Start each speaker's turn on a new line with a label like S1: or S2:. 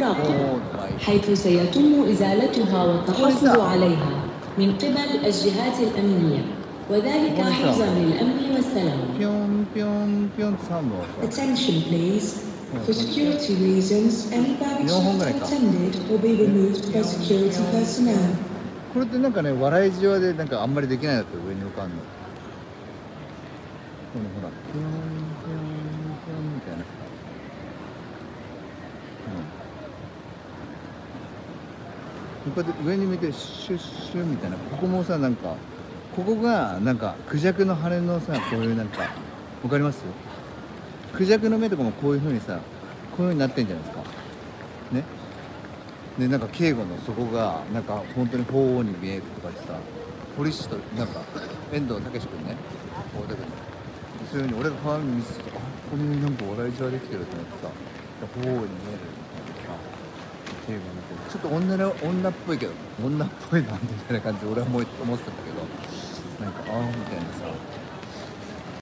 S1: المراقبة
S2: おーの前
S1: حيث سيتم إزالتها والتحفظ عليها من قبل الجهات الأمنية وذلك حفظا للأمن والسلام
S2: ぴょんぴょんぴょんって3本
S1: Attention please. For security reasons, any baggage
S2: Yung
S1: not
S2: hongre ka.
S1: attended will be removed by security personnel.
S2: これってなんかね笑いじわでなんかあんまりできないんだって上に浮かんのこのほらぴょんぴょんぴょんみたいなうん こうやって上に向いてシュッシュみたいなここもさなんかここがなんかクジャクの羽のさこういうなんかわかります？クジャクの目とかもこういう風にさこういう風になってんじゃないですか？ね？でなんか敬語のそこがなんか本当に鳳凰に見えるとかでさ堀市となんか遠藤武志君ね。こうだけどそういうふうに俺が鏡見せてあここになんか笑いじわできてると思ってさ鳳凰に見えるみたいなさ。敬語見てちょっと女女っぽいけど女っぽいなみたいな感じで俺は思い思ってたんだけどなんかああみたいなさ。